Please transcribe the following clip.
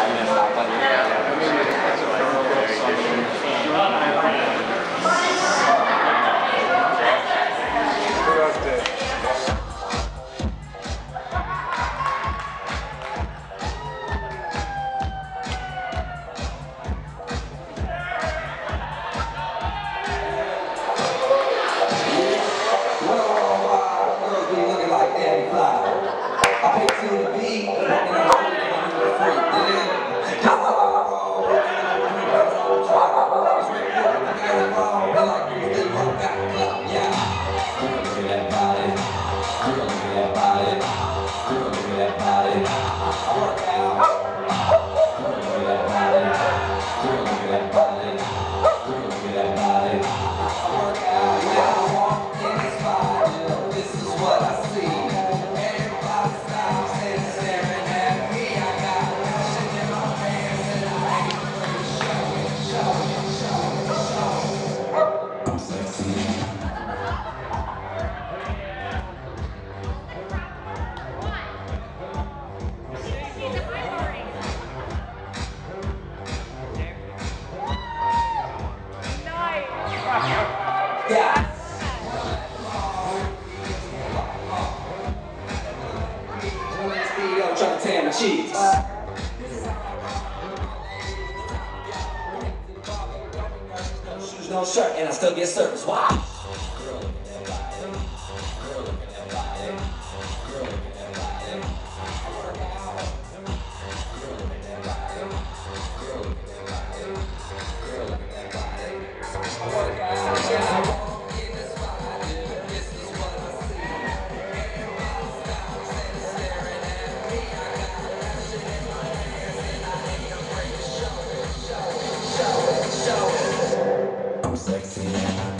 Yeah. Yeah. My no shirt, and I still get service. Wow. sexy